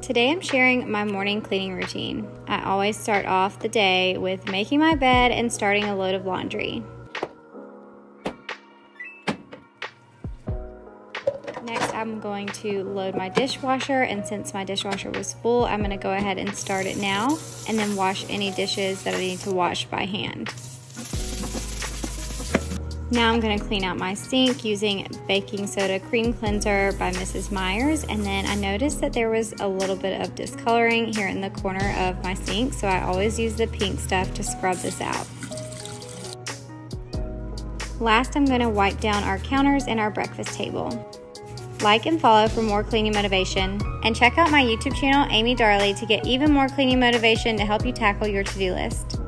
Today I'm sharing my morning cleaning routine. I always start off the day with making my bed and starting a load of laundry. Next, I'm going to load my dishwasher, and since my dishwasher was full, I'm going to go ahead and start it now and then wash any dishes that I need to wash by hand. Now I'm going to clean out my sink using baking soda cream cleanser by Mrs. Meyer's and then I noticed that there was a little bit of discoloring here in the corner of my sink so I always use the pink stuff to scrub this out. Last I'm going to wipe down our counters and our breakfast table. Like and follow for more cleaning motivation and check out my YouTube channel Amy Darley to get even more cleaning motivation to help you tackle your to-do list.